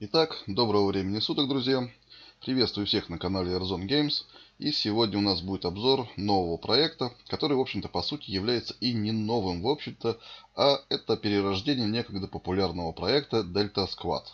Итак, доброго времени суток, друзья! Приветствую всех на канале Airzone Games. И сегодня у нас будет обзор нового проекта, который, в общем-то, по сути является и не новым, в общем-то, а это перерождение некогда популярного проекта Delta Squad.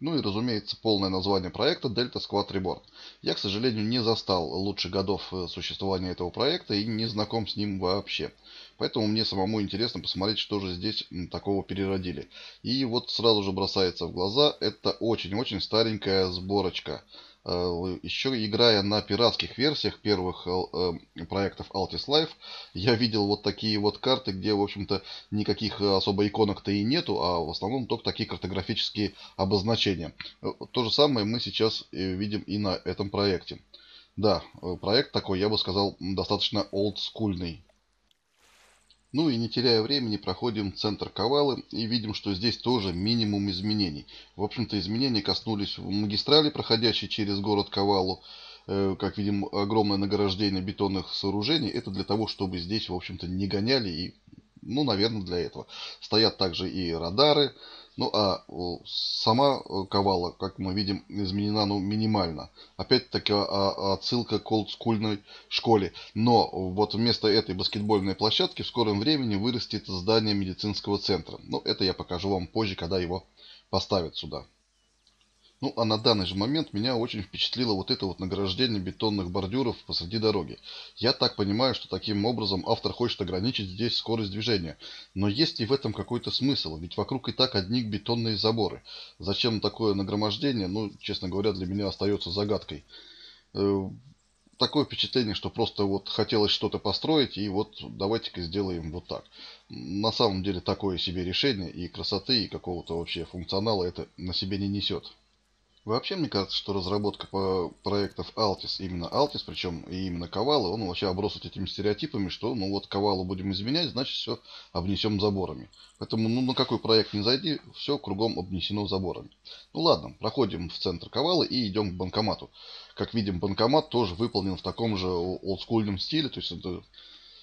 Ну и, разумеется, полное название проекта Delta Squad Reborn. Я, к сожалению, не застал лучших годов э, существования этого проекта и не знаком с ним вообще. Поэтому мне самому интересно посмотреть, что же здесь такого переродили. И вот сразу же бросается в глаза, это очень-очень старенькая сборочка. Э, Еще играя на пиратских версиях первых э, проектов Altis Life, я видел вот такие вот карты, где, в общем-то, никаких особо иконок-то и нету, а в основном только такие картографические обозначения. Э, то же самое мы сейчас видим и на этом проекте. Да, проект такой, я бы сказал, достаточно олдскульный. Ну и не теряя времени, проходим центр Ковалы и видим, что здесь тоже минимум изменений. В общем-то, изменения коснулись магистрали, проходящей через город Ковалу. Э, как видим, огромное награждение бетонных сооружений. Это для того, чтобы здесь, в общем-то, не гоняли и, ну, наверное, для этого. Стоят также и радары, ну а сама э, ковала, как мы видим, изменена ну, минимально. Опять-таки а, а, отсылка к олдскульной школе. Но вот вместо этой баскетбольной площадки в скором времени вырастет здание медицинского центра. Ну это я покажу вам позже, когда его поставят сюда. Ну, а на данный же момент меня очень впечатлило вот это вот награждение бетонных бордюров посреди дороги. Я так понимаю, что таким образом автор хочет ограничить здесь скорость движения. Но есть ли в этом какой-то смысл? Ведь вокруг и так одни бетонные заборы. Зачем такое нагромождение, ну, честно говоря, для меня остается загадкой. Э, такое впечатление, что просто вот хотелось что-то построить, и вот давайте-ка сделаем вот так. На самом деле такое себе решение, и красоты, и какого-то вообще функционала это на себе не несет. Вообще, мне кажется, что разработка по проектов Altis, именно Altis, причем и именно Ковала, он вообще оброс вот этими стереотипами, что ну вот Ковалу будем изменять, значит все обнесем заборами. Поэтому ну на какой проект не зайди, все кругом обнесено заборами. Ну ладно, проходим в центр Ковала и идем к банкомату. Как видим, банкомат тоже выполнен в таком же олдскульном стиле, то есть это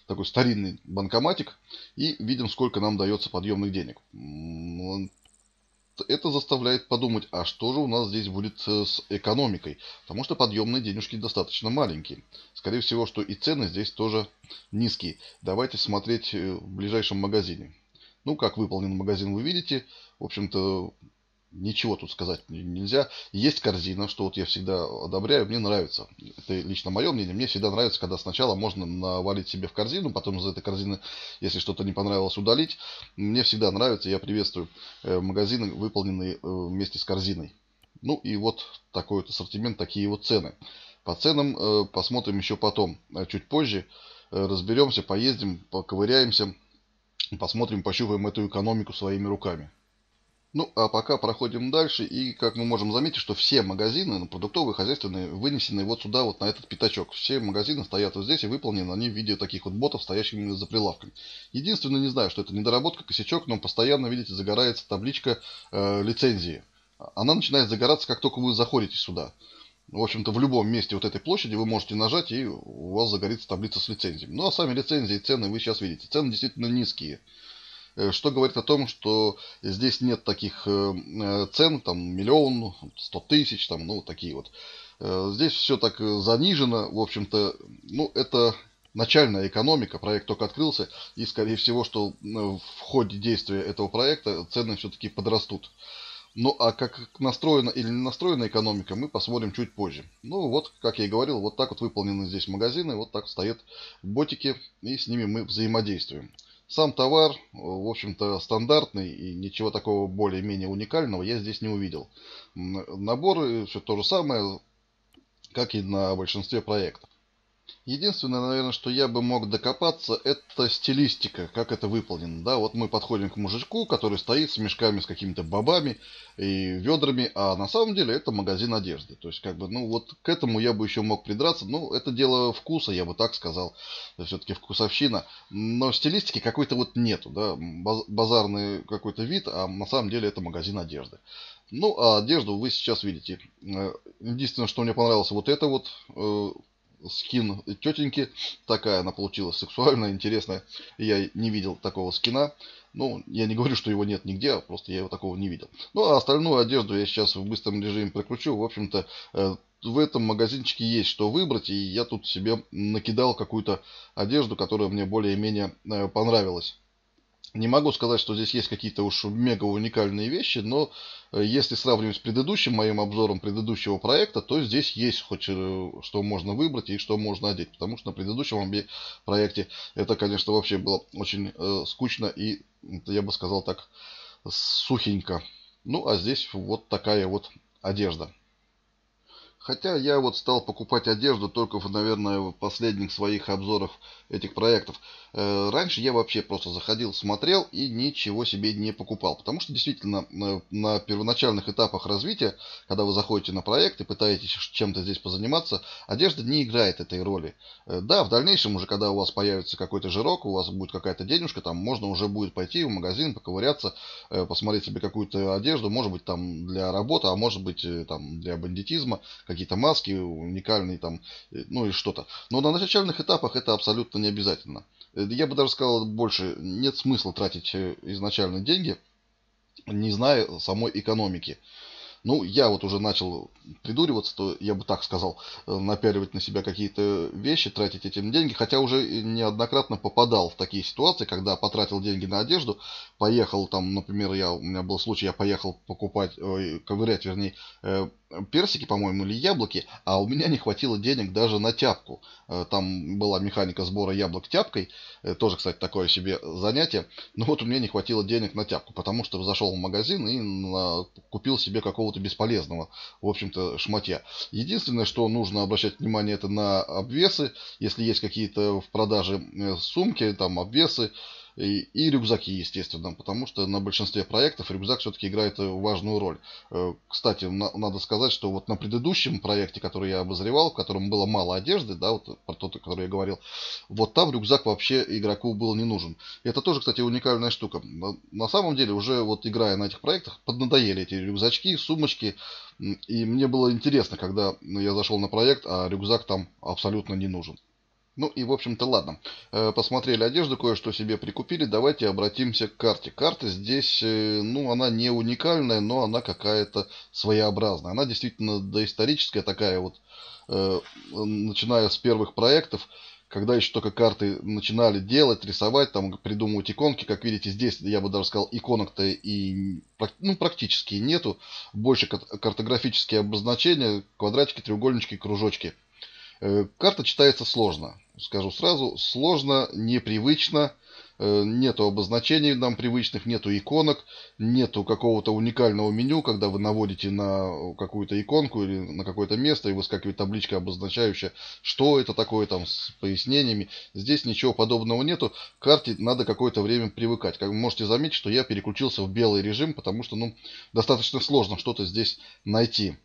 такой старинный банкоматик. И видим, сколько нам дается подъемных денег это заставляет подумать, а что же у нас здесь будет э, с экономикой? Потому что подъемные денежки достаточно маленькие. Скорее всего, что и цены здесь тоже низкие. Давайте смотреть э, в ближайшем магазине. Ну, как выполнен магазин, вы видите. В общем-то, Ничего тут сказать нельзя. Есть корзина, что вот я всегда одобряю, мне нравится. Это лично мое мнение. Мне всегда нравится, когда сначала можно навалить себе в корзину, потом из этой корзины, если что-то не понравилось, удалить. Мне всегда нравится, я приветствую э, магазины, выполненные э, вместе с корзиной. Ну и вот такой вот ассортимент, такие вот цены. По ценам э, посмотрим еще потом, чуть позже. Разберемся, поездим, поковыряемся, посмотрим, пощупаем эту экономику своими руками. Ну, а пока проходим дальше, и как мы можем заметить, что все магазины, ну, продуктовые, хозяйственные, вынесены вот сюда, вот на этот пятачок. Все магазины стоят вот здесь и выполнены они в виде таких вот ботов, стоящих за прилавками. Единственное, не знаю, что это недоработка, косячок, но постоянно, видите, загорается табличка э, лицензии. Она начинает загораться, как только вы заходите сюда. В общем-то, в любом месте вот этой площади вы можете нажать, и у вас загорится таблица с лицензией. Ну, а сами лицензии и цены вы сейчас видите. Цены действительно низкие. Э, что говорит о том, что здесь нет таких э, э, цен, там миллион, сто тысяч, там, ну, такие вот. Здесь все так занижено, в общем-то, ну, это начальная экономика, проект только открылся, и, скорее всего, что в ходе действия этого проекта цены все-таки подрастут. Ну, а как настроена или не настроена экономика, мы посмотрим чуть позже. Ну, вот, как я и говорил, вот так вот выполнены здесь магазины, вот так стоят ботики, и с ними мы взаимодействуем. Сам товар, в общем-то, стандартный и ничего такого более-менее уникального я здесь не увидел. Наборы все то же самое, как и на большинстве проектов. Единственное, наверное, что я бы мог докопаться, это стилистика, как это выполнено. Да, вот мы подходим к мужичку, который стоит с мешками, с какими-то бобами и ведрами, а на самом деле это магазин одежды. То есть, как бы, ну, вот к этому я бы еще мог придраться. Ну, это дело вкуса, я бы так сказал. Все-таки вкусовщина. Но стилистики какой-то вот нету, да, базарный какой-то вид, а на самом деле это магазин одежды. Ну, а одежду вы сейчас видите. Э, единственное, что мне понравилось, вот это вот э, скин тетеньки. Такая она получилась сексуальная, интересная. Я не видел такого скина. Ну, я не говорю, что его нет нигде, а просто я его такого не видел. Ну, а остальную одежду я сейчас в быстром режиме прокручу. В общем-то, э, в этом магазинчике есть что выбрать, и я тут себе накидал какую-то одежду, которая мне более-менее э, понравилась. Не могу сказать, что здесь есть какие-то уж мега уникальные вещи, но э, если сравнивать с предыдущим моим обзором предыдущего проекта, то здесь есть хоть э, что можно выбрать и что можно одеть. Потому что на предыдущем проекте это, конечно, вообще было очень э, скучно и, я бы сказал так, сухенько. Ну, а здесь вот такая вот одежда. Хотя я вот стал покупать одежду только, наверное, в последних своих обзорах этих проектов. Э, раньше я вообще просто заходил, смотрел и ничего себе не покупал. Потому что действительно на, на первоначальных этапах развития, когда вы заходите на проект и пытаетесь чем-то здесь позаниматься, одежда не играет этой роли. Э, да, в дальнейшем уже, когда у вас появится какой-то жирок, у вас будет какая-то денежка, там можно уже будет пойти в магазин, поковыряться, э, посмотреть себе какую-то одежду, может быть там для работы, а может быть там для бандитизма, какие-то маски уникальные там, ну и что-то. Но на начальных этапах это абсолютно не обязательно. Я бы даже сказал больше, нет смысла тратить э, изначально деньги, не зная самой экономики. Ну, я вот уже начал придуриваться, то я бы так сказал, э, напяливать на себя какие-то вещи, тратить этим деньги, хотя уже неоднократно попадал в такие ситуации, когда потратил деньги на одежду, поехал там, например, я, у меня был случай, я поехал покупать, ой, ковырять, вернее, э, персики, по-моему, или яблоки, а у меня не хватило денег даже на тяпку. Э, там была механика сбора яблок тяпкой, тоже, кстати, такое себе занятие, но вот у меня не хватило денег на тяпку, потому что зашел в магазин и купил себе какого-то бесполезного, в общем-то, шматья. Единственное, что нужно обращать внимание, это на обвесы, если есть какие-то в продаже э, сумки, там обвесы, и, и рюкзаки, естественно, потому что на большинстве проектов рюкзак все-таки играет э, важную роль. Э, кстати, на, надо сказать, что вот на предыдущем проекте, который я обозревал, в котором было мало одежды, да, вот про тот, который я говорил, вот там рюкзак вообще игроку был не нужен. И это тоже, кстати, уникальная штука. На, на самом деле, уже вот играя на этих проектах, поднадоели эти рюкзачки, сумочки, и мне было интересно, когда я зашел на проект, а рюкзак там абсолютно не нужен. Ну и, в общем-то, ладно. Э, посмотрели одежду, кое-что себе прикупили. Давайте обратимся к карте. Карта здесь, э, ну, она не уникальная, но она какая-то своеобразная. Она действительно доисторическая такая вот, э, начиная с первых проектов, когда еще только карты начинали делать, рисовать, там придумывать иконки. Как видите, здесь, я бы даже сказал, иконок-то и ну, практически нету. Больше картографические обозначения, квадратики, треугольнички, кружочки. Э, карта читается сложно. Скажу сразу, сложно, непривычно. Э, нету обозначений нам привычных, нету иконок, нету какого-то уникального меню, когда вы наводите на какую-то иконку или на какое-то место и выскакивает табличка, обозначающая, что это такое там с пояснениями. Здесь ничего подобного нету. К карте надо какое-то время привыкать. Как вы можете заметить, что я переключился в белый режим, потому что ну, достаточно сложно что-то здесь найти.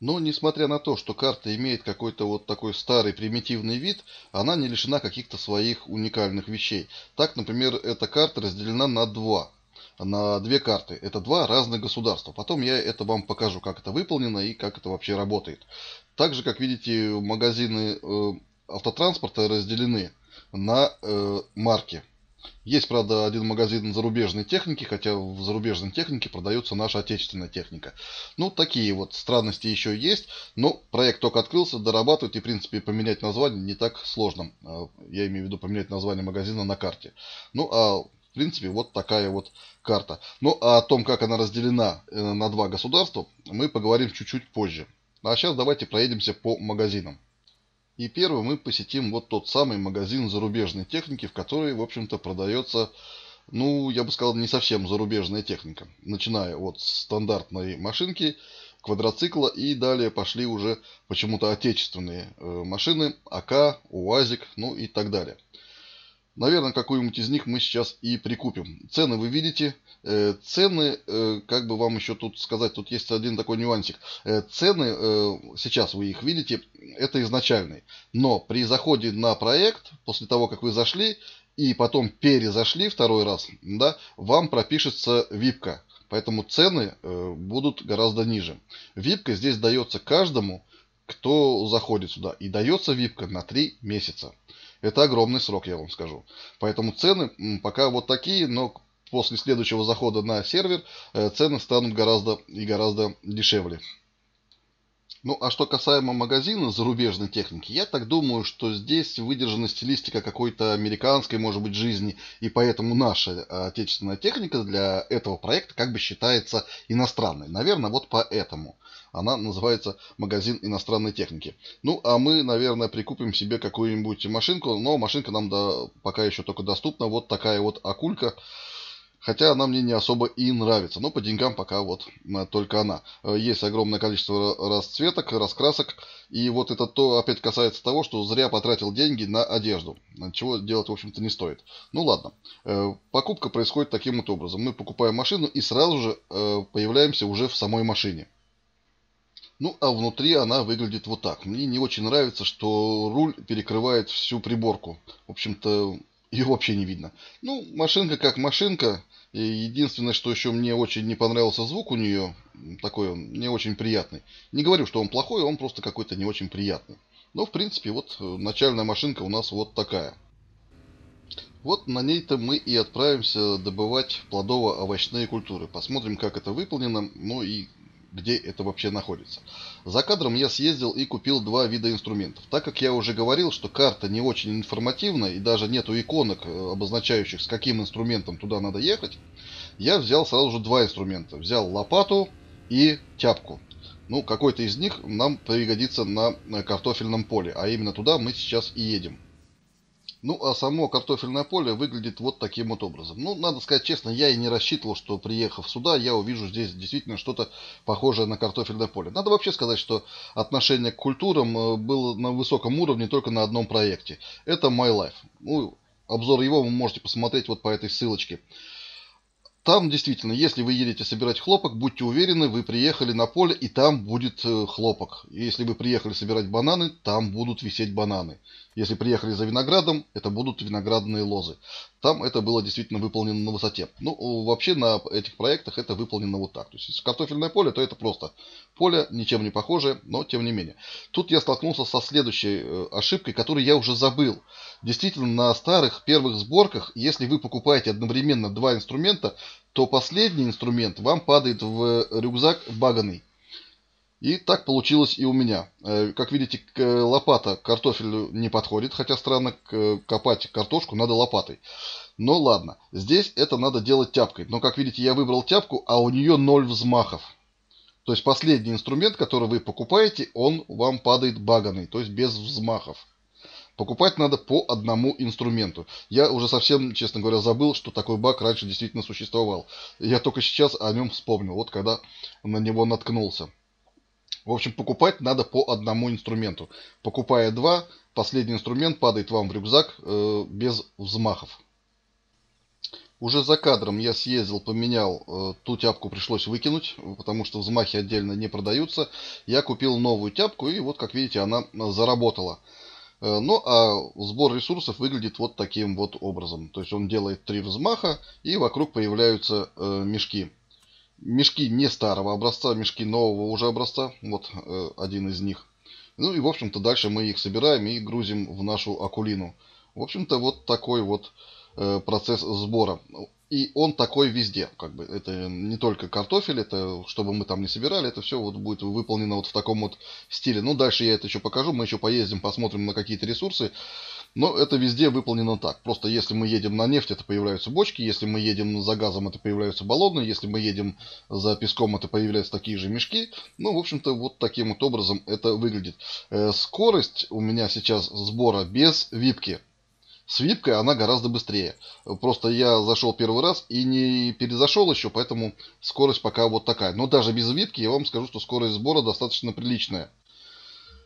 Но, несмотря на то, что карта имеет какой-то вот такой старый примитивный вид, она не лишена каких-то своих уникальных вещей. Так, например, эта карта разделена на два. На две карты. Это два разных государства. Потом я это вам покажу, как это выполнено и как это вообще работает. Также, как видите, магазины э, автотранспорта разделены на э, марки. Есть, правда, один магазин зарубежной техники, хотя в зарубежной технике продается наша отечественная техника. Ну, такие вот странности еще есть, но проект только открылся, дорабатывает, и, в принципе, поменять название не так сложно. А, я имею в виду поменять название магазина на карте. Ну, а в принципе, вот такая вот карта. Ну, а о том, как она разделена э, на два государства, мы поговорим чуть-чуть позже. А сейчас давайте проедемся по магазинам. И первым мы посетим вот тот самый магазин зарубежной техники, в который, в общем-то, продается, ну, я бы сказал, не совсем зарубежная техника. Начиная от стандартной машинки, квадроцикла и далее пошли уже почему-то отечественные э, машины, АК, УАЗик, ну и так далее. Наверное, какую-нибудь из них мы сейчас и прикупим. Цены вы видите. Э, цены, э, как бы вам еще тут сказать, тут есть один такой нюансик. Э, цены, сейчас вы их видите, это изначальные. Но при заходе на проект, после того, как вы зашли, и потом перезашли второй раз, да, вам пропишется випка. Поэтому цены будут гораздо ниже. Випка здесь дается каждому, кто заходит сюда. И дается випка на 3 месяца. Это огромный срок, я вам скажу. Поэтому цены пока вот такие, но после следующего захода на сервер э, цены станут гораздо и гораздо дешевле. Ну, а что касаемо магазина зарубежной техники, я так думаю, что здесь выдержана стилистика какой-то американской, может быть, жизни, и поэтому наша отечественная техника для этого проекта как бы считается иностранной. Наверное, вот поэтому она называется магазин иностранной техники. Ну, а мы, наверное, прикупим себе какую-нибудь машинку, но машинка нам до, пока еще только доступна. Вот такая вот акулька. Хотя она мне не особо и нравится. Но по деньгам пока вот э, только она. Э, есть огромное количество расцветок, раскрасок. И вот это то опять касается того, что зря потратил деньги на одежду. Чего делать, в общем-то, не стоит. Ну ладно. Э, покупка происходит таким вот образом. Мы покупаем машину и сразу же появляемся уже в самой машине. Ну, а внутри она выглядит вот так. Мне не очень нравится, что руль перекрывает всю приборку. В общем-то, ее вообще не видно. Ну, машинка как машинка. И единственное, что еще мне очень не понравился звук у нее, такой он не очень приятный. Не говорю, что он плохой, он просто какой-то не очень приятный. Но, в принципе, вот э, начальная машинка у нас вот такая. Вот на ней-то мы и отправимся добывать плодово-овощные культуры. Посмотрим, как это выполнено, ну и где это вообще находится. За кадром я съездил и купил два вида инструментов. Так как я уже говорил, что карта не очень информативна и даже нету иконок, э, обозначающих, с каким инструментом туда надо ехать, я взял сразу же два инструмента. Взял лопату и тяпку. Ну, какой-то из них нам пригодится на картофельном поле, а именно туда мы сейчас и едем. Ну, а само картофельное поле выглядит вот таким вот образом. Ну, надо сказать честно, я и не рассчитывал, что приехав сюда, я увижу здесь действительно что-то похожее на картофельное поле. Надо вообще сказать, что отношение к культурам э, было на высоком уровне только на одном проекте. Это My Life. Ну, обзор его вы можете посмотреть вот по этой ссылочке. Там действительно, если вы едете собирать хлопок, будьте уверены, вы приехали на поле, и там будет э, хлопок. Если вы приехали собирать бананы, там будут висеть бананы. Если приехали за виноградом, это будут виноградные лозы. Там это было действительно выполнено на высоте. Ну, вообще на этих проектах это выполнено вот так. То есть, если картофельное поле, то это просто поле, ничем не похожее, но тем не менее. Тут я столкнулся со следующей э, ошибкой, которую я уже забыл. Действительно, на старых первых сборках, если вы покупаете одновременно два инструмента, то последний инструмент вам падает в рюкзак баганый. И так получилось и у меня. Э, как видите, лопата к картофелю не подходит, хотя странно копать картошку надо лопатой. Но ладно, здесь это надо делать тяпкой. Но как видите, я выбрал тяпку, а у нее ноль взмахов. То есть последний инструмент, который вы покупаете, он вам падает баганый, то есть без взмахов. Покупать надо по одному инструменту. Я уже совсем, честно говоря, забыл, что такой баг раньше действительно существовал. Я только сейчас о нем вспомнил, вот когда на него наткнулся. В общем, покупать надо по одному инструменту. Покупая два, последний инструмент падает вам в рюкзак э, без взмахов. Уже за кадром я съездил, поменял, э, ту тяпку пришлось выкинуть, потому что взмахи отдельно не продаются. Я купил новую тяпку, и вот, как видите, она заработала. Э, ну, а сбор ресурсов выглядит вот таким вот образом. То есть он делает три взмаха, и вокруг появляются э, мешки мешки не старого образца, мешки нового уже образца. Вот э, один из них. Ну и, в общем-то, дальше мы их собираем и грузим в нашу акулину. В общем-то, вот такой вот э, процесс сбора. И он такой везде. Как бы это не только картофель, это чтобы мы там не собирали, это все вот будет выполнено вот в таком вот стиле. Ну, дальше я это еще покажу. Мы еще поездим, посмотрим на какие-то ресурсы. Но это везде выполнено так. Просто если мы едем на нефть, это появляются бочки. Если мы едем за газом, это появляются баллоны. Если мы едем за песком, это появляются такие же мешки. Ну, в общем-то, вот таким вот образом это выглядит. Э, скорость у меня сейчас сбора без випки. С випкой она гораздо быстрее. Просто я зашел первый раз и не перезашел еще, поэтому скорость пока вот такая. Но даже без випки я вам скажу, что скорость сбора достаточно приличная.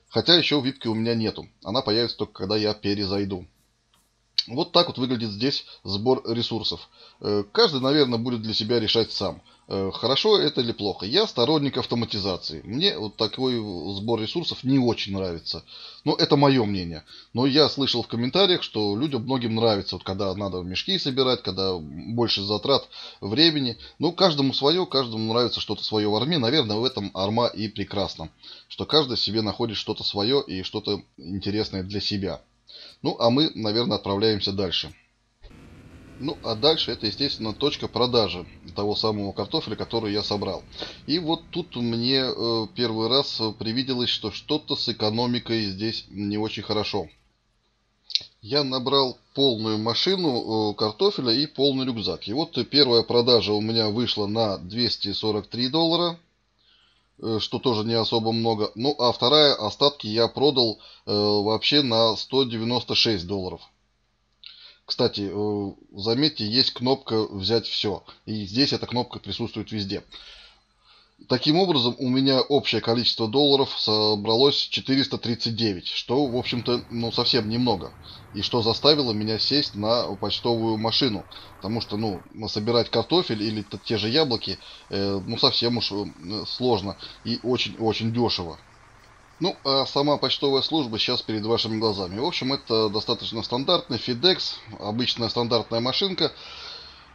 Хотя еще випки у меня нету. Она появится только когда я перезайду. Вот так вот выглядит здесь сбор ресурсов. Э, каждый, наверное, будет для себя решать сам. Э, хорошо это или плохо? Я сторонник автоматизации. Мне вот такой сбор ресурсов не очень нравится. Но это мое мнение. Но я слышал в комментариях, что людям многим нравится, вот когда надо мешки собирать, когда больше затрат времени. Ну, каждому свое, каждому нравится что-то свое в армии. Наверное, в этом арма и прекрасно. Что каждый себе находит что-то свое и что-то интересное для себя. Ну, а мы, наверное, отправляемся дальше. Ну, а дальше это, естественно, точка продажи того самого картофеля, который я собрал. И вот тут мне э, первый раз привиделось, что что-то с экономикой здесь не очень хорошо. Я набрал полную машину э, картофеля и полный рюкзак. И вот первая продажа у меня вышла на 243 доллара, э, что тоже не особо много. Ну, а вторая, остатки я продал вообще на 196 долларов. Кстати, э, заметьте, есть кнопка «Взять все». И здесь эта кнопка присутствует везде. Таким образом, у меня общее количество долларов собралось 439, что, в общем-то, ну, совсем немного. И что заставило меня сесть на почтовую машину. Потому что, ну, собирать картофель или те же яблоки, э, ну, совсем уж э, сложно и очень-очень дешево. Ну, а сама почтовая служба сейчас перед вашими глазами. В общем, это достаточно стандартный FedEx, обычная стандартная машинка.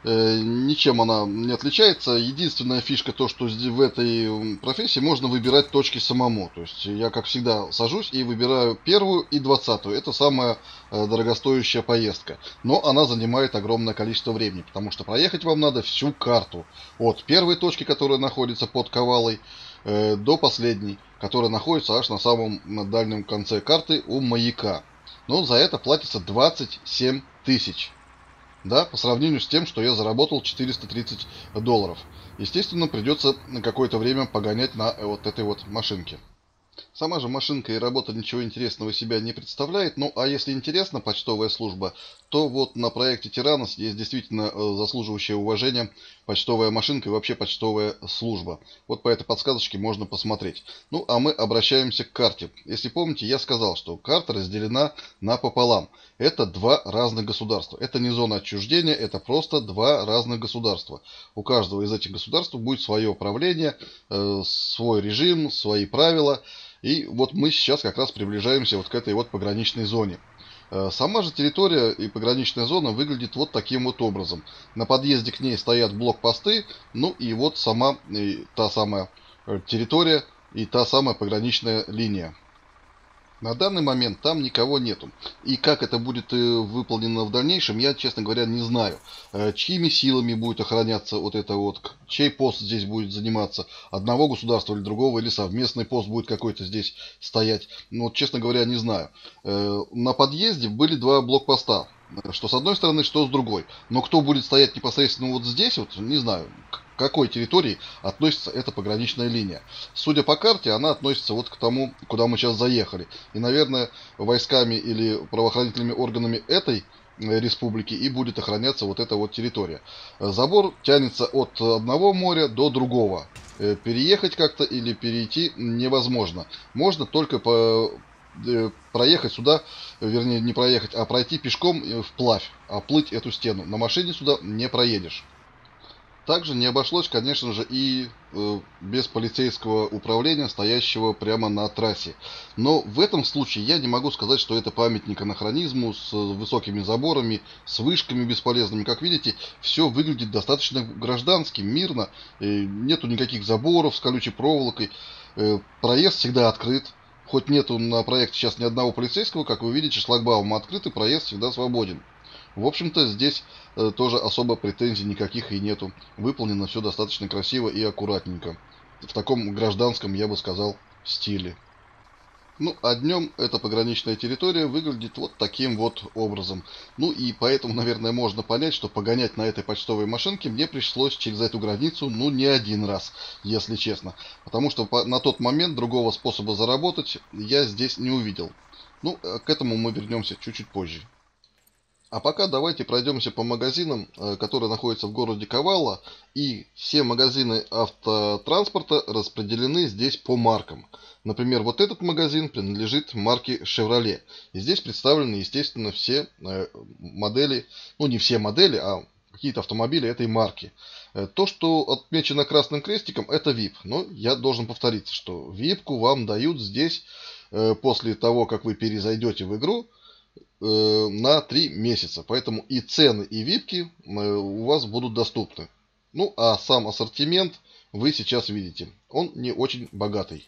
Э, ничем она не отличается. Единственная фишка то, что в этой профессии можно выбирать точки самому. То есть я, как всегда, сажусь и выбираю первую и двадцатую. Это самая э, дорогостоящая поездка. Но она занимает огромное количество времени, потому что проехать вам надо всю карту. От первой точки, которая находится под Ковалой, э, до последней которая находится аж на самом на дальнем конце карты у маяка. Но за это платится 27 тысяч. Да, по сравнению с тем, что я заработал 430 долларов. Естественно, придется какое-то время погонять на вот этой вот машинке. Сама же машинка и работа ничего интересного себя не представляет. Ну, а если интересна почтовая служба, то вот на проекте Тиранос есть действительно э, заслуживающая уважения почтовая машинка и вообще почтовая служба. Вот по этой подсказочке можно посмотреть. Ну, а мы обращаемся к карте. Если помните, я сказал, что карта разделена напополам. Это два разных государства. Это не зона отчуждения, это просто два разных государства. У каждого из этих государств будет свое управление, э, свой режим, свои правила. И вот мы сейчас как раз приближаемся вот к этой вот пограничной зоне. Э, сама же территория и пограничная зона выглядит вот таким вот образом. На подъезде к ней стоят блокпосты, ну и вот сама и та самая э, территория и та самая пограничная линия. На данный момент там никого нету. И как это будет э, выполнено в дальнейшем, я, честно говоря, не знаю. Э, чьими силами будет охраняться вот это вот, чей пост здесь будет заниматься, одного государства или другого, или совместный пост будет какой-то здесь стоять. Ну, вот, честно говоря, не знаю. Э, на подъезде были два блокпоста. Что с одной стороны, что с другой. Но кто будет стоять непосредственно вот здесь, вот, не знаю какой территории относится эта пограничная линия. Судя по карте, она относится вот к тому, куда мы сейчас заехали. И, наверное, войсками или правоохранительными органами этой э, республики и будет охраняться вот эта вот территория. Забор тянется от одного моря до другого. Э, переехать как-то или перейти невозможно. Можно только по э, проехать сюда, вернее не проехать, а пройти пешком вплавь, а плыть эту стену. На машине сюда не проедешь. Также не обошлось, конечно же, и э, без полицейского управления, стоящего прямо на трассе. Но в этом случае я не могу сказать, что это памятник анахронизму с высокими заборами, с вышками бесполезными. Как видите, все выглядит достаточно граждански, мирно. Э, нету никаких заборов с колючей проволокой. Э, проезд всегда открыт. Хоть нету на проекте сейчас ни одного полицейского, как вы видите, шлагбаум открыт и проезд всегда свободен. В общем-то, здесь э, тоже особо претензий никаких и нету. Выполнено все достаточно красиво и аккуратненько. В таком гражданском, я бы сказал, стиле. Ну, а днем эта пограничная территория выглядит вот таким вот образом. Ну и поэтому, наверное, можно понять, что погонять на этой почтовой машинке мне пришлось через эту границу, ну, не один раз, если честно. Потому что на тот момент другого способа заработать я здесь не увидел. Ну, э, к этому мы вернемся чуть-чуть позже. А пока давайте пройдемся по магазинам, э, которые находятся в городе Кавала. И все магазины автотранспорта распределены здесь по маркам. Например, вот этот магазин принадлежит марке Chevrolet. И здесь представлены, естественно, все э, модели, ну не все модели, а какие-то автомобили этой марки. Э, то, что отмечено красным крестиком, это VIP. Но я должен повторить, что VIP-ку вам дают здесь после того, как вы перезайдете в игру на 3 месяца. Поэтому и цены, и VIP у вас будут доступны. Ну, а сам ассортимент вы сейчас видите. Он не очень богатый.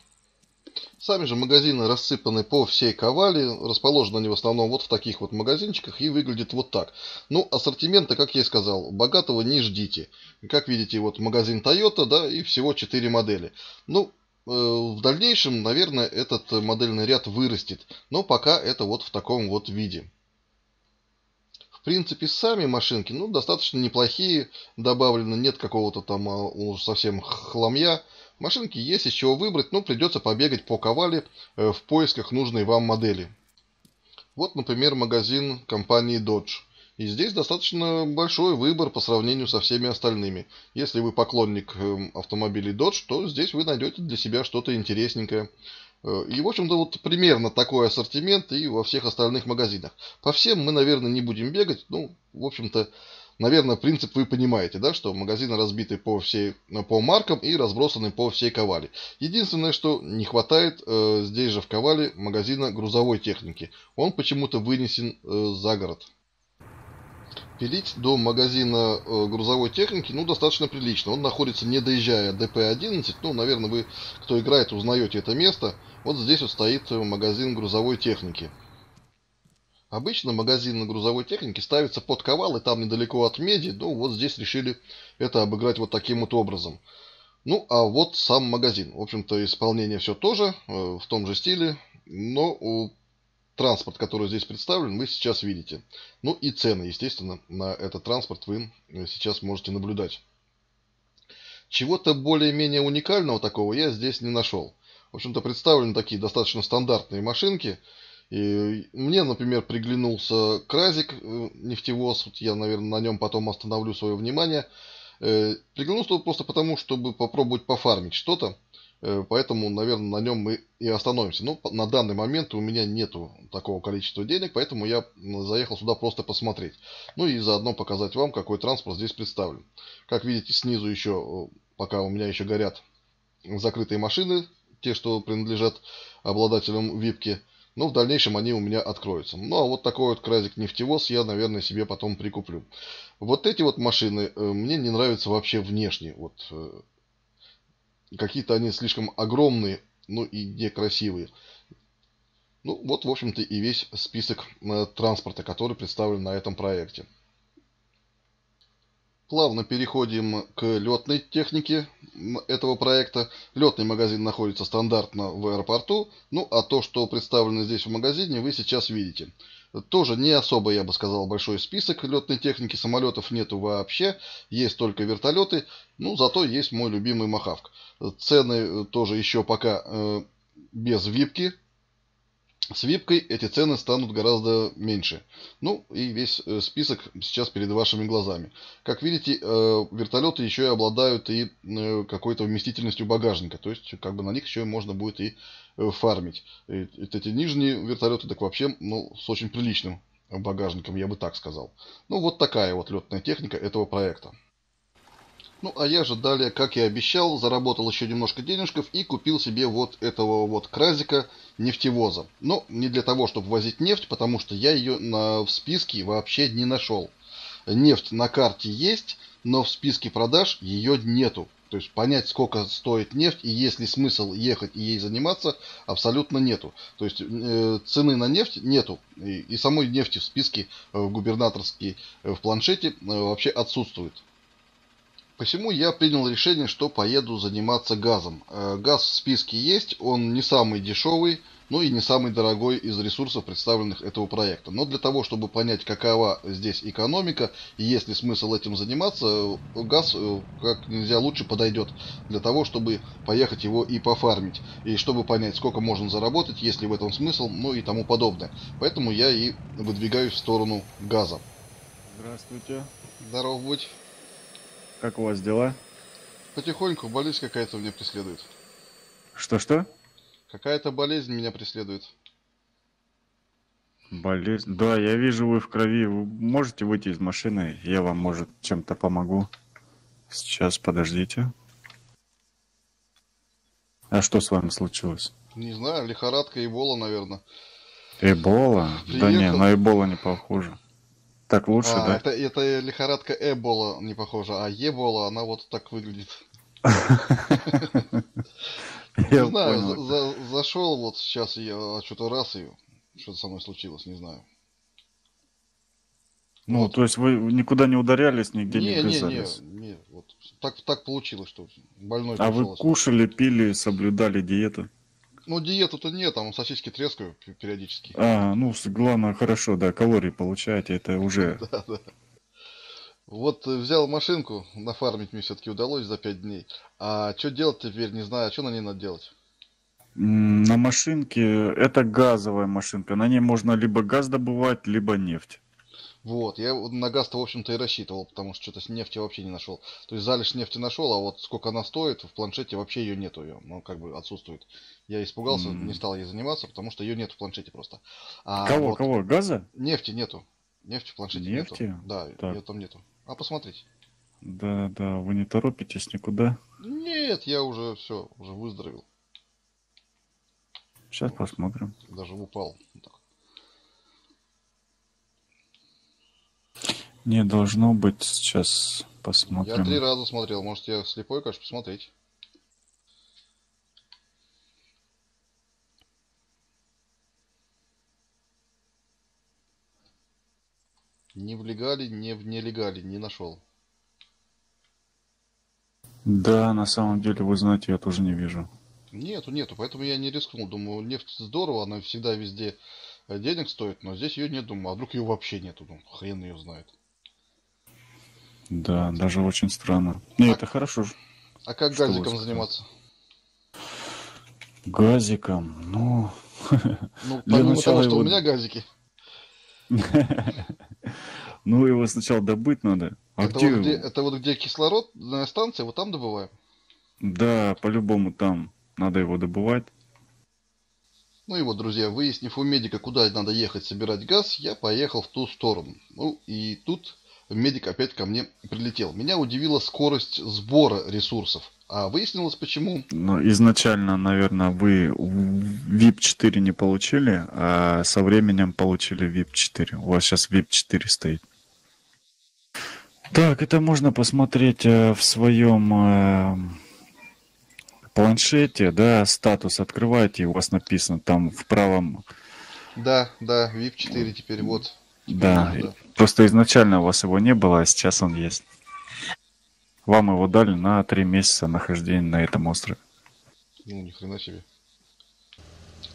Сами же магазины рассыпаны по всей Ковали, расположены они в основном вот в таких вот магазинчиках и выглядит вот так. Ну, ассортимента, как я и сказал, богатого не ждите. Как видите, вот магазин Toyota, да, и всего 4 модели. Ну, э, в дальнейшем, наверное, этот модельный ряд вырастет, но пока это вот в таком вот виде. В принципе, сами машинки, ну, достаточно неплохие, добавлено, нет какого-то там а, совсем хламья. Машинки есть из чего выбрать, но придется побегать по ковале э, в поисках нужной вам модели. Вот, например, магазин компании Dodge. И здесь достаточно большой выбор по сравнению со всеми остальными. Если вы поклонник эм, автомобилей Dodge, то здесь вы найдете для себя что-то интересненькое. Э, и, в общем-то, вот примерно такой ассортимент и во всех остальных магазинах. По всем мы, наверное, не будем бегать. Ну, в общем-то, наверное, принцип вы понимаете, да, что магазины разбиты по всей, по маркам и разбросаны по всей Ковали. Единственное, что не хватает э, здесь же в Ковали магазина грузовой техники. Он почему-то вынесен э, за город. Пилить до магазина э, грузовой техники, ну, достаточно прилично. Он находится, не доезжая ДП-11. Ну, наверное, вы, кто играет, узнаете это место. Вот здесь вот стоит магазин грузовой техники. Обычно магазин на грузовой технике ставится под ковал, и там недалеко от меди. Ну, вот здесь решили это обыграть вот таким вот образом. Ну, а вот сам магазин. В общем-то, исполнение все тоже, э, в том же стиле. Но транспорт, который здесь представлен, вы сейчас видите. Ну и цены, естественно, на этот транспорт вы э, сейчас можете наблюдать. Чего-то более-менее уникального такого я здесь не нашел. В общем-то, представлены такие достаточно стандартные машинки – и мне, например, приглянулся Кразик, э, нефтевоз, вот я, наверное, на нем потом остановлю свое внимание. Э, приглянулся просто потому, чтобы попробовать пофармить что-то, поэтому, наверное, на нем мы и остановимся. Но на данный момент у меня нету такого количества денег, поэтому я заехал сюда просто посмотреть. Ну и заодно показать вам, какой транспорт здесь представлен. Как видите, снизу еще, пока у меня еще горят закрытые машины, те, что принадлежат обладателям випки. Но в дальнейшем они у меня откроются. Ну, а вот такой вот кразик нефтевоз я, наверное, себе потом прикуплю. Вот эти вот машины э, мне не нравятся вообще внешне. Вот э, Какие-то они слишком огромные, ну и некрасивые. Ну, вот, в общем-то, и весь список э, транспорта, который представлен на этом проекте. Плавно переходим к летной технике этого проекта. Летный магазин находится стандартно в аэропорту. Ну, а то, что представлено здесь в магазине, вы сейчас видите. Тоже не особо, я бы сказал, большой список летной техники. Самолетов нету вообще. Есть только вертолеты. Ну, зато есть мой любимый Махавк. Цены тоже еще пока э, без випки с випкой эти цены станут гораздо меньше. Ну и весь э, список сейчас перед вашими глазами. Как видите, э, вертолеты еще и обладают и э, какой-то вместительностью багажника. То есть как бы на них еще можно будет и фармить. И эти нижние вертолеты так вообще ну, с очень приличным багажником, я бы так сказал. Ну вот такая вот летная техника этого проекта. Ну, а я же далее, как и обещал, заработал еще немножко денежков и купил себе вот этого вот кразика нефтевоза. Но не для того, чтобы возить нефть, потому что я ее на, в списке вообще не нашел. Нефть на карте есть, но в списке продаж ее нету. То есть понять, сколько стоит нефть и есть ли смысл ехать и ей заниматься, абсолютно нету. То есть э, цены на нефть нету. И, и самой нефти в списке э, губернаторский э, в планшете э, вообще отсутствует. Посему я принял решение, что поеду заниматься газом. Э, газ в списке есть, он не самый дешевый, ну и не самый дорогой из ресурсов, представленных этого проекта. Но для того, чтобы понять, какова здесь экономика и есть ли смысл этим заниматься, газ э, как нельзя лучше подойдет для того, чтобы поехать его и пофармить. И чтобы понять, сколько можно заработать, есть ли в этом смысл, ну и тому подобное. Поэтому я и выдвигаюсь в сторону газа. Здравствуйте. Здоров будь. Как у вас дела? Потихоньку, болезнь какая-то меня преследует. Что-что? Какая-то болезнь меня преследует. Болезнь. Да, я вижу, вы в крови. Вы можете выйти из машины? Я вам, может, чем-то помогу. Сейчас, подождите. А что с вами случилось? Не знаю, лихорадка, эбола, наверное. Эбола? Да не, Приехал. на эбола не похоже. Так лучше, А, да? это, это лихорадка эбола не похожа, а ебола, она вот так выглядит. Не знаю, зашел вот сейчас я что-то раз и что-то со мной случилось, не знаю. Ну, вот. то есть вы никуда не ударялись, нигде не не, не, не, вгрызались? не, вот так, так получилось, что больной А вы кушали, пили, соблюдали диету? Ну, диету-то нет, там сосиски трескаю пе- периодически. А, ну, главное, хорошо, да, калории получаете, это уже... Да, да. Вот э, взял машинку, нафармить мне все-таки удалось за 5 дней. А что делать теперь, не знаю, что на ней надо делать? На машинке, это газовая машинка, на ней можно либо газ добывать, либо нефть. Вот, я вот на газ-то, в общем-то, и рассчитывал, потому что что-то с нефти вообще не нашел. То есть залежь нефти нашел, а вот сколько она стоит, в планшете вообще ее нету, ее, ну, как бы отсутствует. Я испугался, М. не стал ей заниматься, потому что ее нет в планшете просто. А кого, вот кого, газа? Нефти нету. Нефти в планшете Нефти? нету. Да, Так. ее там нету. А посмотрите. Да, да, вы не торопитесь никуда. Нет, я уже все, уже выздоровел. Сейчас посмотрим. Даже упал. Вот так. Не должно быть, сейчас Я посмотрим. три раза смотрел, может я слепой, конечно, посмотреть. Не в легале, не в нелегале, не нашел. Да, на самом деле, вы знаете, я тоже не вижу. Нету, нету, поэтому я не рискнул. Думаю, нефть здорово, она всегда везде э, денег стоит, но здесь ее нет, думаю, а вдруг ее вообще нету, думаю, хрен ее знает. Да, даже очень странно. Не, Так. это хорошо. А как газиком заниматься? Газиком, ну... Ну, помимо того, что у меня газики. Ну, его сначала добыть надо. А это, где вот где, это вот где кислородная станция, вот там добываем. Да, по-любому там надо его добывать. Ну и вот, друзья, выяснив у медика, куда надо ехать собирать газ, я поехал в ту сторону. Ну и тут медик опять ко мне прилетел. Меня удивила скорость сбора ресурсов. А выяснилось почему. Но изначально, наверное, вы VIP 4 не получили, а со временем получили VIP 4. У вас сейчас VIP 4 стоит. Так, это можно посмотреть э, в своем э, планшете, да, статус открываете, у вас написано там в правом, Да, да, VIP 4 теперь вот. Да, Да. просто изначально у вас его не было, а сейчас он есть. Вам его дали на три месяца нахождения на этом острове. Ну, ни хрена себе.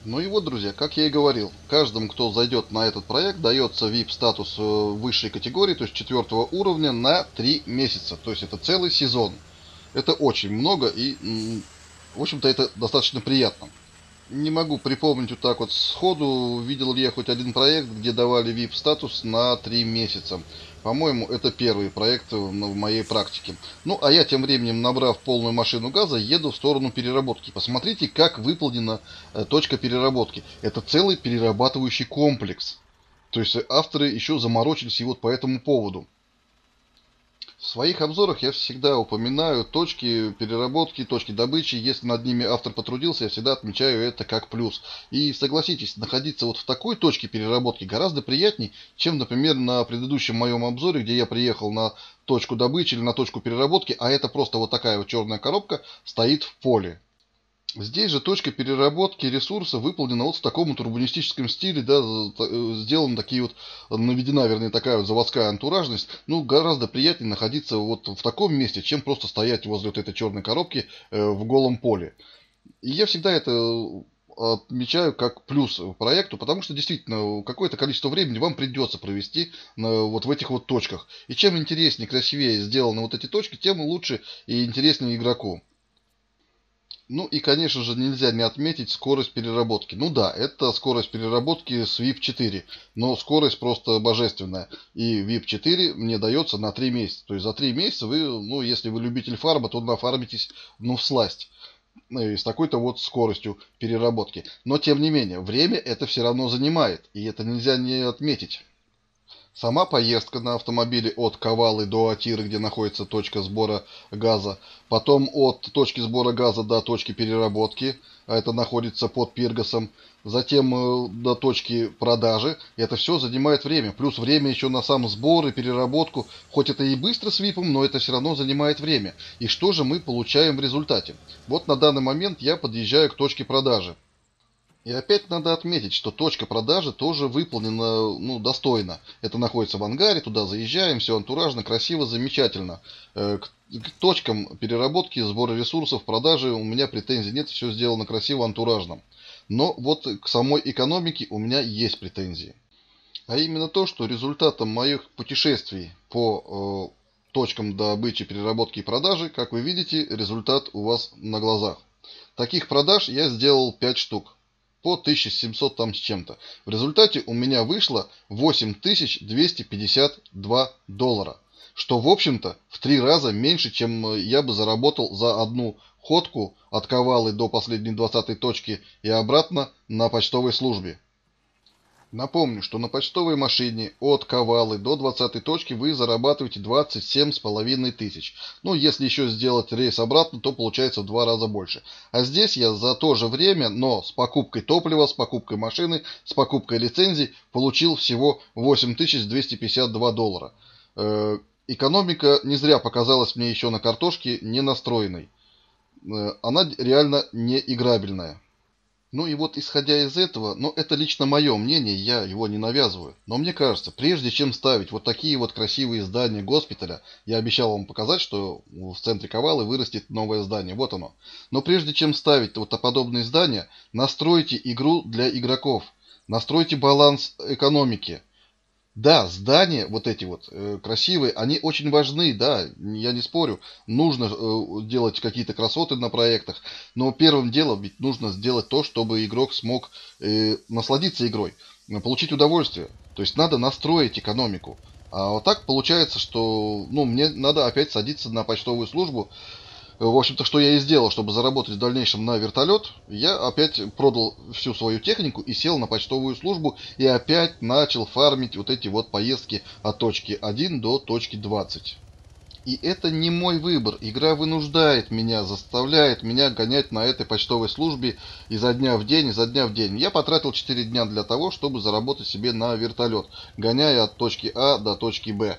Ну и вот, друзья, как я и говорил, каждому, кто зайдет на этот проект, дается VIP-статус э, высшей категории, то есть четвертого уровня, на 3 месяца. То есть это целый сезон. Это очень много и, в общем-то, это достаточно приятно. Не могу припомнить вот так вот сходу, видел ли я хоть один проект, где давали VIP-статус на 3 месяца. По-моему, это первый проект на- в моей практике. Ну, а я тем временем, набрав полную машину газа, еду в сторону переработки. Посмотрите, как выполнена э, точка переработки. Это целый перерабатывающий комплекс. То есть э, авторы еще заморочились и вот по этому поводу. В своих обзорах я всегда упоминаю точки переработки, точки добычи. Если над ними автор потрудился, я всегда отмечаю это как плюс. И согласитесь, находиться вот в такой точке переработки гораздо приятней, чем, например, на предыдущем моем обзоре, где я приехал на точку добычи или на точку переработки, а это просто вот такая вот черная коробка стоит в поле. Здесь же точка переработки ресурса выполнена вот в таком вот урбанистическом стиле, да, та- э, сделаны такие вот, наведена, вернее, такая вот заводская антуражность. Ну, гораздо приятнее находиться вот в таком месте, чем просто стоять возле вот этой черной коробки э, в голом поле. И я всегда это отмечаю как плюс проекту, потому что действительно какое-то количество времени вам придется провести на, вот в этих вот точках. И чем интереснее, красивее сделаны вот эти точки, тем лучше и интереснее игроку. Ну и, конечно же, нельзя не отметить скорость переработки. Ну да, это скорость переработки с VIP 4, но скорость просто божественная. И VIP 4 мне дается на 3 месяца. То есть за 3 месяца вы, ну если вы любитель фарма, то нафармитесь, ну, в сласть. и с такой-то вот скоростью переработки. Но тем не менее, время это все равно занимает, и это нельзя не отметить. Сама поездка на автомобиле от Ковалы до Атиры, где находится точка сбора газа, потом от точки сбора газа до точки переработки, а это находится под Пиргасом, затем э, до точки продажи. Это все занимает время. Плюс время еще на сам сбор и переработку. Хоть это и быстро с ВИПом, но это все равно занимает время. И что же мы получаем в результате? Вот на данный момент я подъезжаю к точке продажи. И опять надо отметить, что точка продажи тоже выполнена ну, достойно. Это находится в ангаре, туда заезжаем, все антуражно, красиво, замечательно. Э, к, к точкам переработки, сбора ресурсов, продажи у меня претензий нет, все сделано красиво, антуражно. Но вот к самой экономике у меня есть претензии. А именно то, что результатом моих путешествий по э, точкам добычи, переработки и продажи, как вы видите, результат у вас на глазах. Таких продаж я сделал 5 штук по 1700 там с чем-то. В результате у меня вышло 8252 доллара. Что, в общем-то, в три раза меньше, чем э, я бы заработал за одну ходку от Ковалы до последней 20 точки и обратно на почтовой службе. Напомню, что на почтовой машине от Ковалы до 20 точки вы зарабатываете 27,5 тысяч. Ну, если еще сделать рейс обратно, то получается в два раза больше. А здесь я за то же время, но с покупкой топлива, с покупкой машины, с покупкой лицензий, получил всего 8252 доллара. Э, экономика не зря показалась мне еще на картошке не настроенной. Э, она реально не играбельная. Ну и вот исходя из этого, ну это лично мое мнение, я его не навязываю. Но мне кажется, прежде чем ставить вот такие вот красивые здания госпиталя, я обещал вам показать, что в центре Ковалы вырастет новое здание, вот оно. Но прежде чем ставить вот подобные здания, настройте игру для игроков, настройте баланс экономики. Да, здания вот эти вот э, красивые, они очень важны, да, я не спорю. Нужно э, делать какие-то красоты на проектах, но первым делом ведь нужно сделать то, чтобы игрок смог э, насладиться игрой, получить удовольствие. То есть надо настроить экономику. А вот так получается, что ну, мне надо опять садиться на почтовую службу, в общем-то, что я и сделал, чтобы заработать в дальнейшем на вертолет, я опять продал всю свою технику и сел на почтовую службу и опять начал фармить вот эти вот поездки от точки 1 до точки 20. И это не мой выбор. Игра вынуждает меня, заставляет меня гонять на этой почтовой службе изо дня в день, изо дня в день. Я потратил 4 дня для того, чтобы заработать себе на вертолет, гоняя от точки А до точки Б.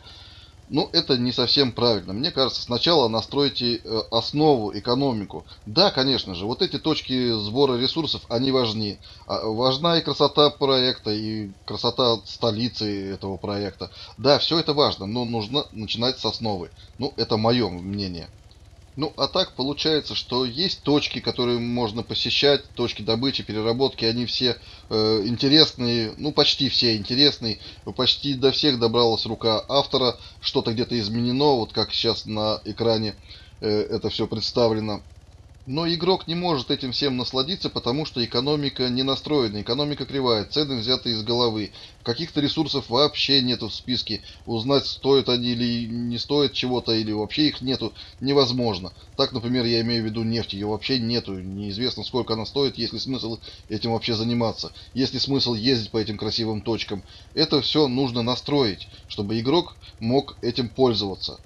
Ну, это не совсем правильно. Мне кажется, сначала настройте э, основу, экономику. Да, конечно же, вот эти точки сбора ресурсов, они важны. А, важна и красота проекта, и красота столицы этого проекта. Да, все это важно, но нужно начинать с основы. Ну, это мое мнение. Ну, а так получается, что есть точки, которые можно посещать, точки добычи, переработки, они все э, интересные, ну, почти все интересные, почти до всех добралась рука автора, что-то где-то изменено, вот как сейчас на экране э, это все представлено. Но игрок не может этим всем насладиться, потому что экономика не настроена, экономика кривая, цены взяты из головы. Каких-то ресурсов вообще нету в списке. Узнать, стоят они или не стоят чего-то, или вообще их нету, невозможно. Так, например, я имею в виду нефть, ее вообще нету. Неизвестно, сколько она стоит, есть ли смысл этим вообще заниматься. Есть ли смысл ездить по этим красивым точкам. Это все нужно настроить, чтобы игрок мог этим пользоваться.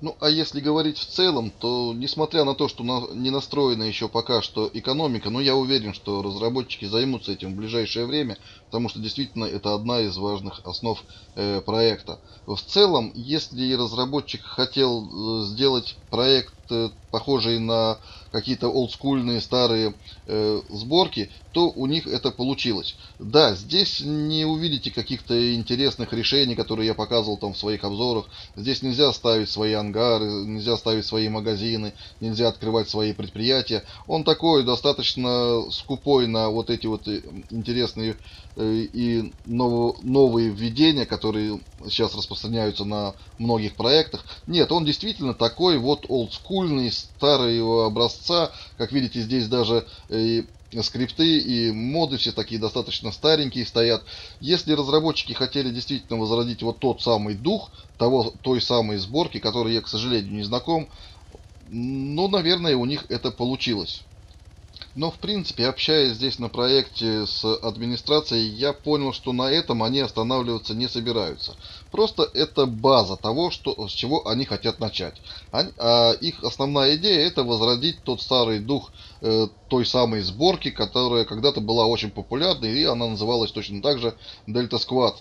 Ну, а если говорить в целом, то, несмотря на то, что на, не настроена еще пока что экономика, но я уверен, что разработчики займутся этим в ближайшее время, потому что действительно это одна из важных основ э, проекта. В целом, если разработчик хотел э, сделать проект э, похожий на какие-то олдскульные старые э, сборки, то у них это получилось. Да, здесь не увидите каких-то интересных решений, которые я показывал там в своих обзорах. Здесь нельзя ставить свои ангары, нельзя ставить свои магазины, нельзя открывать свои предприятия. Он такой достаточно скупой на вот эти вот э, интересные э, и новые введения, которые сейчас распространяются на многих проектах. Нет, он действительно такой вот олдскульный, старый его образца. Как видите, здесь даже и скрипты и моды все такие достаточно старенькие стоят. Если разработчики хотели действительно возродить вот тот самый дух того, той самой сборки, которой я, к сожалению, не знаком, Ну, наверное, у них это получилось. Но, в принципе, общаясь здесь на проекте с администрацией, я понял, что на этом они останавливаться не собираются. Просто это база того, что, с чего они хотят начать. Они, а их основная идея это возродить тот старый дух э, той самой сборки, которая когда-то была очень популярной, и она называлась точно так же Delta Squad.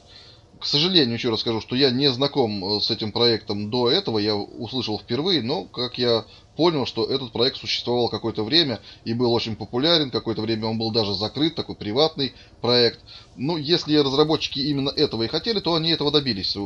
К сожалению, еще раз скажу, что я не знаком э, с этим проектом до этого, я услышал впервые, но, как я понял, что этот проект существовал какое-то время и был очень популярен, какое-то время он был даже закрыт, такой приватный проект. Ну, если разработчики именно этого и хотели, то они этого добились.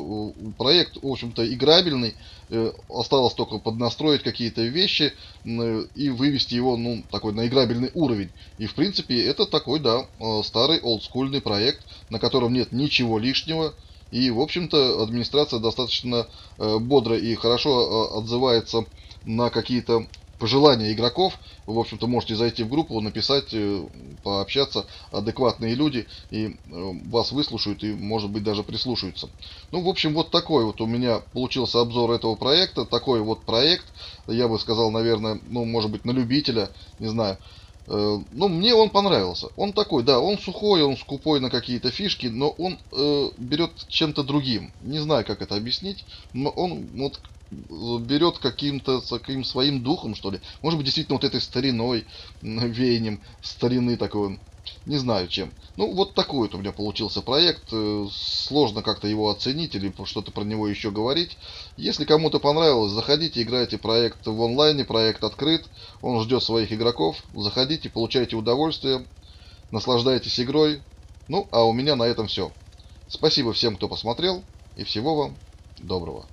Проект, в общем-то, играбельный, э, осталось только поднастроить какие-то вещи и вывести его, ну, такой на играбельный уровень. И, в принципе, это такой, да, э, старый олдскульный проект, на котором нет ничего лишнего, и, в общем-то, администрация достаточно э, бодро и хорошо отзывается на какие-то пожелания игроков, вы, в общем-то, можете зайти в группу, написать, э, пообщаться, адекватные люди, и э, вас выслушают и, может быть, даже прислушаются. Ну, в общем, вот такой вот у меня получился обзор этого проекта, такой вот проект, я бы сказал, наверное, ну, может быть, на любителя, не знаю. Э, ну, мне он понравился. Он такой, да, он сухой, он скупой на какие-то фишки, но он э, берет чем-то другим. Не знаю, как это объяснить, но он вот берет каким-то таким своим духом, что ли. Может быть, действительно, вот этой стариной, веянием старины такой, не знаю чем. Ну, вот такой вот у меня получился проект. Э, сложно как-то его оценить или что-то про него еще говорить. Если кому-то понравилось, заходите, играйте проект в онлайне, проект открыт. Он ждет своих игроков. Заходите, получайте удовольствие, наслаждайтесь игрой. Ну, а у меня на этом все. Спасибо всем, кто посмотрел, и всего вам доброго.